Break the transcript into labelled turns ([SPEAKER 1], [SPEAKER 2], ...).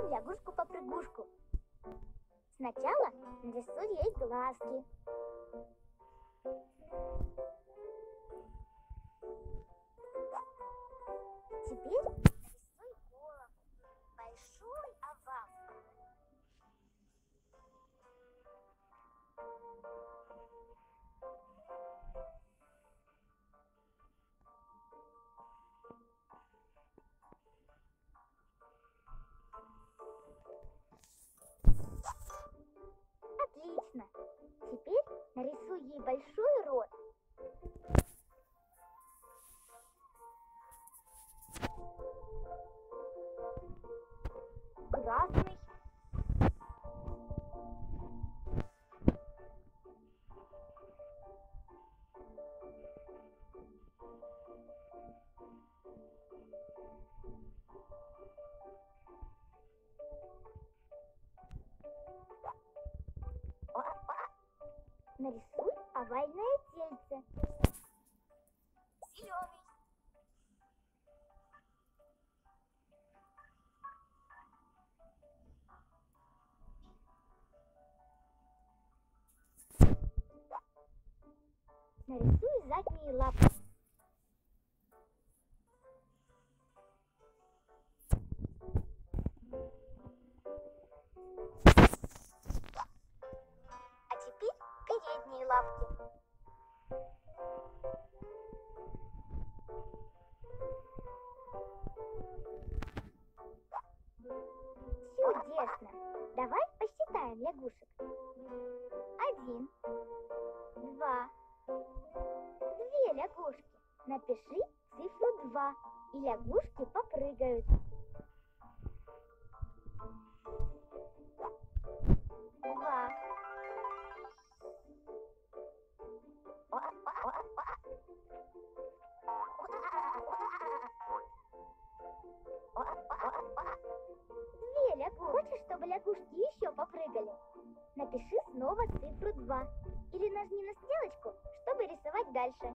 [SPEAKER 1] Нарисуем лягушку-попрыгушку. Сначала нарисуй ей глазки. Большой рот. Красный. Нарисуй овальное тельце. Зеленый. Нарисуй задние лапы. А теперь передние лапки. Посчитаем лягушек. Один, два, две лягушки. Напиши цифру два, и лягушки попрыгают. Два. Две лягушки. Хочешь, чтобы лягушки еще попрыгали? Напиши снова цифру 2. Или нажми на стрелочку, чтобы рисовать дальше.